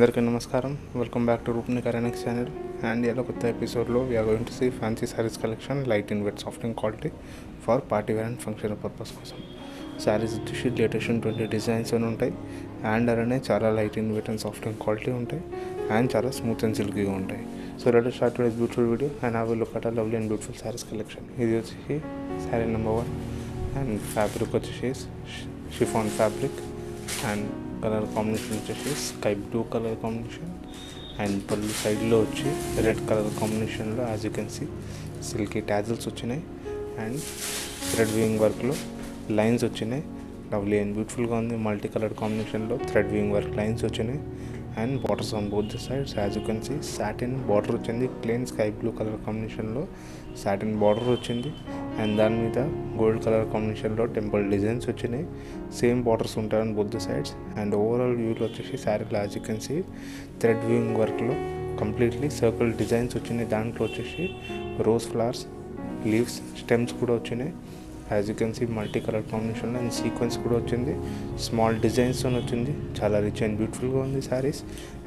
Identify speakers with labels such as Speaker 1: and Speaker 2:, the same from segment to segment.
Speaker 1: అందరికీ నమస్కారం. Welcome back to రూప్ని కరెనిక్స్ ఛానల్ అండ్ ఇలా కొత్త ఎపిసోడ్లో we're going to see fancy saris collection light in weight soft quality for party wear and function purpose కోసం. శారీస్ వచ్చేసి లేటెస్ట్ ట్వంటీ డిజైన్స్ అని ఉంటాయి. అండ్ అలానే చాలా light in weight and soft quality ఉంటాయి. అండ్ చాలా స్మూత్ అండ్ సిల్కీగా ఉంటాయి. So red start with beautiful video and a look at lovely and beautiful saris collection ఇది వచ్చేసి sari number one and fabric వచ్చేసి chiffon fabric and colour combination వచ్చేసి sky blue colour combination and పళ్ళు సైడ్లో వచ్చి red colour కాంబినేషన్లో as you can see silky tassels వచ్చినాయి and thread weaving వర్క్లో లైన్స్ వచ్చినాయి. లవ్లీ అండ్ బ్యూటిఫుల్గా ఉంది. మల్టీ కలర్ కాంబినేషన్లో థ్రెడ్ వింగ్ వర్క్ లైన్స్ వచ్చినాయి. And borders on both the sides as you can see satin border వచ్చింది. Plain sky blue colour కాంబినేషన్లో satin border వచ్చింది. అండ్ దాని మీద గోల్డ్ కలర్ కాంబినేషన్లో టెంపుల్ డిజైన్స్ వచ్చినాయి. సేమ్ బార్డర్స్ ఉంటాయి ఆన్ సైడ్స్ అండ్ ఓవరాల్ వ్యూలో వచ్చేసి sari as you can see thread weaving వర్క్లో కంప్లీట్లీ సర్కిల్ డిజైన్స్ వచ్చినాయి. దాంట్లో వచ్చేసి రోజ్ ఫ్లవర్స్ లీవ్స్ స్టెమ్స్ కూడా వచ్చినాయి. As you can see multi colour కాంబినేషన్లో అండ్ సీక్వెన్స్ కూడా వచ్చింది. స్మాల్ డిజైన్స్తో వచ్చింది. చాలా రిచ్ అండ్ బ్యూటిఫుల్గా ఉంది శారీస్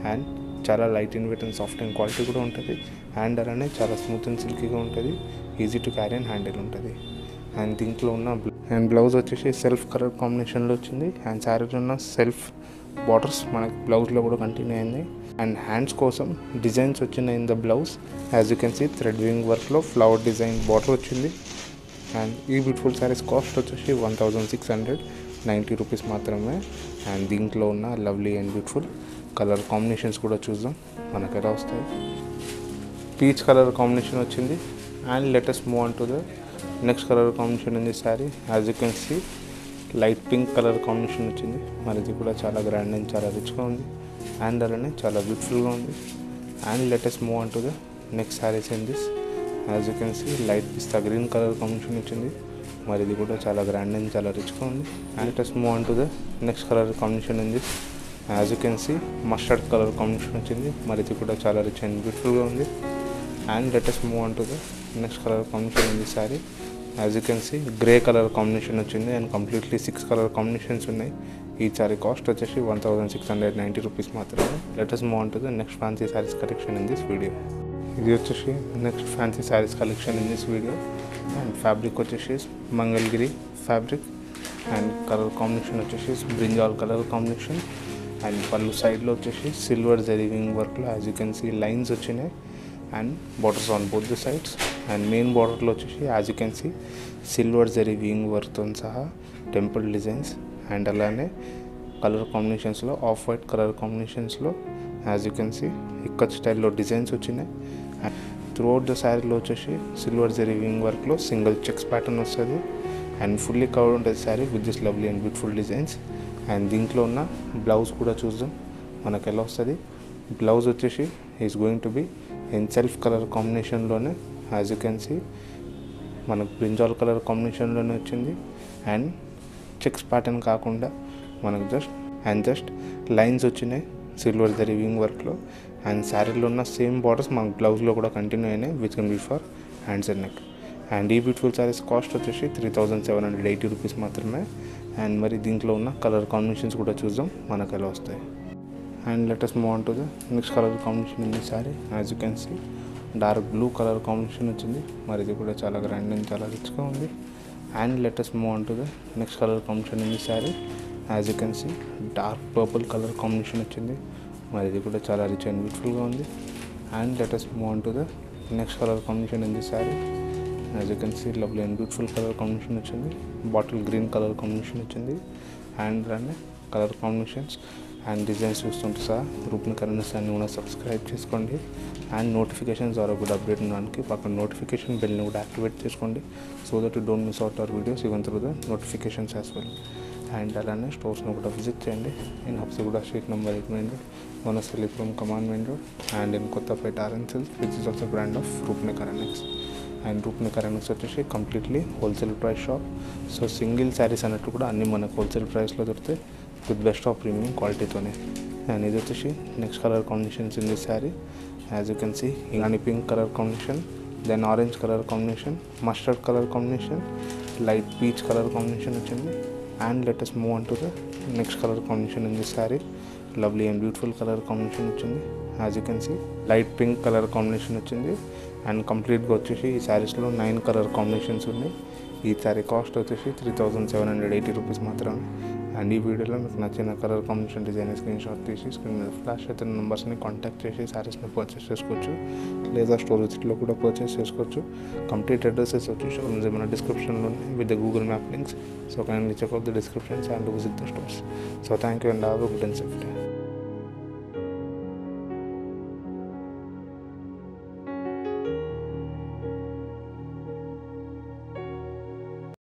Speaker 1: అండ్ చాలా light in weight and soft and quality కూడా ఉంటుంది. హ్యాండ్ అలానే చాలా స్మూత్ అండ్ సిల్కీగా ఉంటుంది. Easy to carry and handle ఉంటుంది. అండ్ దీంట్లో ఉన్న అండ్ బ్లౌజ్ వచ్చేసి సెల్ఫ్ కలర్ కాంబినేషన్లో వచ్చింది. అండ్ శారీలో ఉన్న సెల్ఫ్ బార్డర్స్ మనకి బ్లౌజ్లో కూడా కంటిన్యూ అయింది. అండ్ హ్యాండ్స్ కోసం డిజైన్స్ వచ్చినాయి in the blouse as you can see thread weaving వర్క్లో ఫ్లవర్ డిజైన్ బార్డర్ వచ్చింది. అండ్ ఈ బ్యూటిఫుల్ శారీస్ కాస్ట్ వచ్చేసి one thousand six hundred ninety rupees మాత్రమే. అండ్ దీంట్లో ఉన్న lovely and beautiful colour combinations కూడా చూద్దాం. మనకు ఎలా వస్తాయి? పీచ్ కలర్ కాంబినేషన్ వచ్చింది. And latest move onto the next colour combination ఉంది sari as you can see light pink colour combination వచ్చింది. మరి ఇది కూడా చాలా గ్రాండ్ అండ్ చాలా రిచ్గా ఉంది. అండ్ అలానే చాలా బ్యూటిఫుల్గా ఉంది. And latest move onto the next saris in this as you can see light pista green colour combination వచ్చింది మరి ఇది కూడా చాలా గ్రాండ్ అండ్ చాలా రిచ్గా ఉంది. And latest move on to the next colour combination ఉంది. As you can see mustard colour combination వచ్చింది మరి ఇది కూడా చాలా రిచ్ అండ్ బ్యూటిఫుల్గా ఉంది. And latest move on to the next colour combination ఉంది sari as you can see grey colour combination వచ్చింది. And completely six colour combinations ఉన్నాయి. ఈ సారీ కాస్ట్ వచ్చేసి one thousand six hundred ninety rupees మాత్రమే. Latest move on to the next fancy saris collection in this video ఇది వచ్చేసి next fancy saris collection in this video and fabric వచ్చేసి Mangalagiri fabric and colour combination వచ్చేసి brinjal colour combination and pallu సైడ్లో వచ్చేసి silver zari weaving వర్క్లో as you can see lines వచ్చినాయి. And borders on both the sides and main బార్డర్లో వచ్చేసి as you can see silver zari weaving వర్క్తో సహా temple designs and అలానే కలర్ కాంబినేషన్స్లో off white colour కాంబినేషన్స్లో as you can see ఇక్కడ స్టైల్లో designs వచ్చినాయి. త్రూ అవుట్ ద శారీలో వచ్చేసి సిల్వర్ జరీ వింగ్ వర్క్లో సింగిల్ చెక్స్ ప్యాటర్న్ వస్తుంది. అండ్ ఫుల్లీ కవర్డ్ ఉంటుంది sari with this lovely and beautiful designs and దీంట్లో ఉన్న బ్లౌజ్ కూడా చూద్దాం. మనకు ఎలా వస్తుంది? బ్లౌజ్ వచ్చేసి is going to be in self colour కాంబినేషన్లోనే as you can see మనకు బ్రింజాల్ కలర్ కాంబినేషన్లోనే వచ్చింది. అండ్ చెక్స్ ప్యాటర్న్ కాకుండా మనకు జస్ట్ అండ్ జస్ట్ లైన్స్ వచ్చినాయి. సిల్వర్ ద రివింగ్ వర్క్లో అండ్ శారీలో ఉన్న సేమ్ బార్డర్స్ మనకు బ్లౌజ్లో కూడా కంటిన్యూ అయినాయి which can be for hands and neck and ఈ బ్యూటిఫుల్ శారీస్ కాస్ట్ వచ్చేసి three thousand seven hundred eighty rupees మాత్రమే. అండ్ మరి దీంట్లో ఉన్న కలర్ కాంబినేషన్స్ కూడా చూద్దాం మనకు ఎలా వస్తాయి. And latest move on to the next colour combination ఉంది sari as you can see dark blue colour combination వచ్చింది. మరి ఇది కూడా చాలా గ్రాండ్ అండ్ చాలా రిచ్గా ఉంది. And latest move on to the next colour combination ఉంది sari as you can see dark purple colour combination వచ్చింది. మరి ఇది కూడా చాలా రిచ్ అండ్ బ్యూటిఫుల్గా ఉంది. And latest move on to the next colour combination ఉంది sari as you can see lovely and beautiful colour combination వచ్చింది. బాటిల్ గ్రీన్ కలర్ కాంబినేషన్ వచ్చింది. అండ్ అలానే కలర్ కాంబినేషన్స్ అండ్ డిజైన్స్ చూస్తుంటే సార్ రూప్ని కరెన్సీ అన్ని కూడా సబ్స్క్రైబ్ చేసుకోండి. అండ్ నోటిఫికేషన్స్ ద్వారా కూడా అప్డేట్ ఉండడానికి పక్కన నోటిఫికేషన్ బెల్ని కూడా యాక్టివేట్ చేసుకోండి. So that you don't miss out our videos even through the notifications as well and అలానే కూడా విజిట్ చేయండి. In Habsiguda street number eight main road Vanasthalipuram command main road and in Kothapet ఆర్ఎన్సిల్ which is also brand of Roopni కరెనిక్స్ and Roopni కరెనిక్స్ వచ్చేసి completely wholesale price shop so single saris అన్నట్టు కూడా అన్నీ మనకు wholesale ప్రైస్లో దొరుకుతాయి. విత్ బెస్ట్ ఆఫ్ ప్రీమియం క్వాలిటీతోనే and ఇది వచ్చేసి next colour combinations in this sari as you can see ఇలాంటి pink colour combination then orange colour combination mustard colour combination light peach colour combination వచ్చింది. And latest move on to the next colour combination in this sari lovely and beautiful colour combination వచ్చింది. As you can see light pink colour combination వచ్చింది. And కంప్లీట్గా వచ్చేసి ఈ శారీస్లో nine colour combinations ఉన్నాయి. ఈ sari cost వచ్చేసి three thousand seven hundred eighty rupees మాత్రమే. అండ్ ఈ వీడియోలో మీకు నచ్చిన colour combination design screenshot తీసి స్క్రీన్ మీద ఫ్లాష్ అవుతున్న నెంబర్స్ని కాంటాక్ట్ చేసి శారీస్ని పర్చేస్ చేసుకోవచ్చు లేదా స్టోర్ విజిట్లో కూడా పర్చేస్ చేసుకోవచ్చు కంప్లీట్ అడ్రసెస్ వచ్చి షోరూమ్స్ ఏమైనా డిస్క్రిప్షన్లో ఉన్నాయి with the Google map links so kindly check out the descriptions and visit the stores so thank you and have good and safety